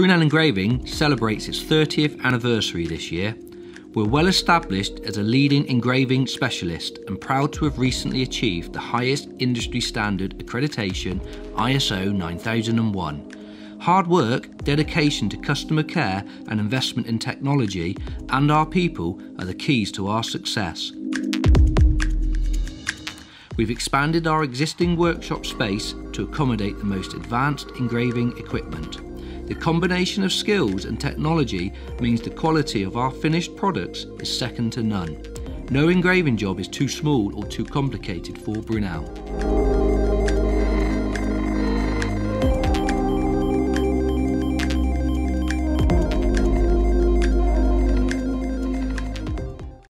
Brunel Engraving celebrates its 30th anniversary this year. We're well established as a leading engraving specialist and proud to have recently achieved the highest industry standard accreditation ISO 9001. Hard work, dedication to customer care, and investment in technology and our people are the keys to our success. We've expanded our existing workshop space to accommodate the most advanced engraving equipment. The combination of skills and technology means the quality of our finished products is second to none. No engraving job is too small or too complicated for Brunel.